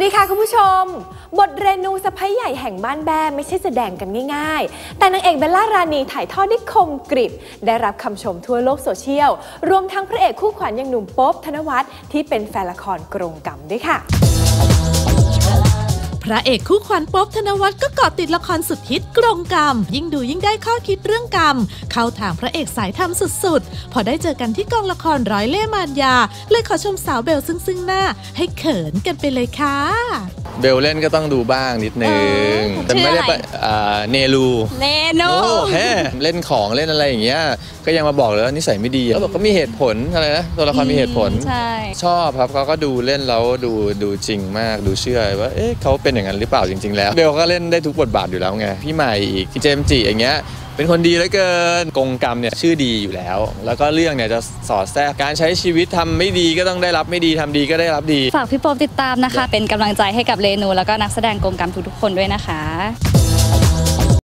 สดีค่ะคุณผู้ชม บทเรนูสะพ้ยใหญ่แห่งบ้านแบ้ไม่ใช่แสดงกันง่าย ๆ แต่นางเอกเบลล่ารานีถ่ายทอดได้คมกริบ ได้รับคำชมทั่วโลกโซเชียล รวมทั้งพระเอกคู่ขวัญอย่างหนุ่มโป๊บธนวัฒน์ที่เป็นแฟนละครกรงกรรมด้วยค่ะ ระเอกคู่ขวัญป๊อบธนวัฒน์ก็เกาะติดละครสุดฮิตกรงกรรม ยิ่งดูยิ่งได้ข้อคิดเรื่องกรรม เข้าทางพระเอกสายธรรมสุดๆ พอได้เจอกันที่กองละครร้อยเล่ห์มารยา เลยขอชมสาวเบลซึ่งซึ่งหน้า ให้เขินกันไปเลยค่ะ เบลเล่นก็ต้องดูบ้างนิดนึงเออแต่ไม่ได้ไปชื่ออะไร อ่าเนรูเนโน โอ้แฮเล่นของเล่นอะไรอย่างเงี้ยก็ยังมาบอกเลยว่านิสัยไม่ดีแล้วบอกก็มีเหตุผลอะไรนะตัวละครมีเหตุผล ใช่ ชอบครับเขาก็ดูเล่นแล้วดูดูจริงมากดูเชื่อว่าเอ๊ะเขาเป็นอย่างนั้นหรือเปล่าจริง ๆ แล้วเบลก็เล่นได้ทุกบทบาทอยู่แล้วไงพี่ใหม่อีกพี่เจมส์จีอย่างเงี้ยเป็นคนดีเหลือเกินกงกรรมเนี่ยชื่อดีอยู่แล้ว แล้วก็เรื่องเนี่ยจะสอดแทรกการใช้ชีวิตทำไม่ดีก็ต้องได้รับไม่ดีทำดีก็ได้รับดี ฝากพี่โป๊ปติดตามนะคะ เป็นกำลังใจให้กับเรนูแล้วก็นักแสดงกงกรรมทุกๆคนด้วยนะคะ